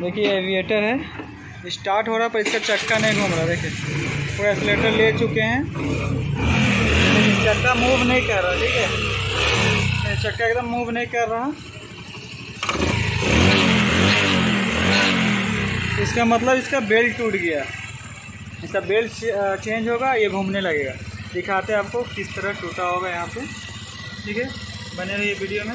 देखिए एविएटर है। स्टार्ट हो रहा, पर इसका चक्का नहीं घूम रहा, देखिए। पूरा एक्सलेटर ले चुके हैं। चक्का मूव नहीं कर रहा, ठीक है? चक्का एकदम मूव नहीं कर रहा। इसका मतलब इसका बेल्ट टूट गया। इसका बेल्ट चेंज होगा, ये घूमने लगेगा। दिखाते हैं आपको किस तरह टूटा होगा यहाँ पे। ठीक है? बने रहिए वीडियो में।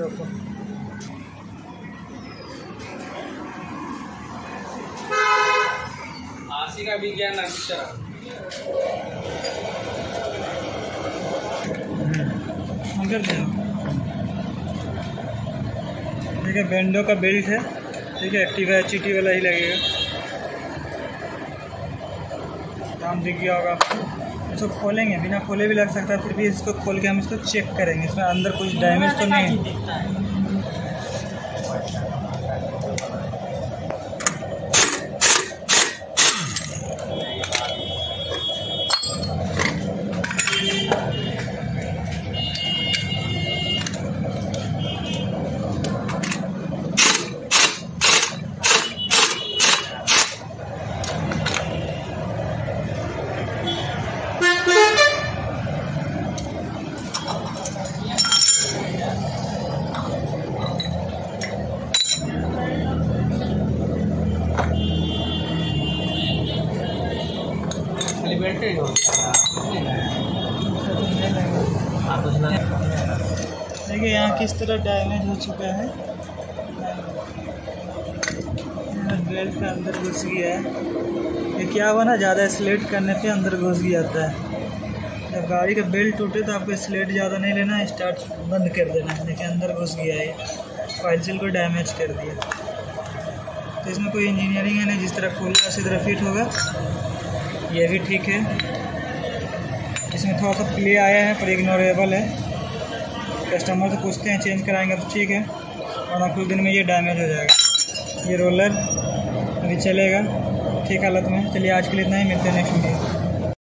देखो बेंडो का बेल्ट है। ठीक है एक्टिवा एच वाला ही लगेगा। काम दिख गया होगा इसको खोलेंगे बिना खोले भी लग सकता है फिर भी इसको खोल के हम इसको चेक करेंगे। इसमें अंदर कुछ डैमेज तो नहीं देखिए यहाँ किस तरह डैमेज हो चुका है। बेल्ट के अंदर घुस गया है। ये क्या हुआ ना, ज़्यादा स्लेट करने पे अंदर घुस गया जाता है जब गाड़ी का बेल्ट टूटे तो आपको स्लेट ज़्यादा नहीं लेना स्टार्ट बंद कर देना। है देखिए अंदर घुस गया है। फ़ाइल को डैमेज कर दिया। तो इसमें कोई इंजीनियरिंग है नहीं, जिस तरह खोला उसी तरह फिट होगा। ये भी ठीक है। इसमें थोड़ा सा प्ले आया है, पर इग्नोरेबल है। कस्टमर से पूछते हैं चेंज कराएँगे तो ठीक है। और कुछ दिन में ये डैमेज हो जाएगा। ये रोलर अभी चलेगा, ठीक हालत में। चलिए, आज के लिए इतना ही, मिलते हैं नेक्स्ट वीडियो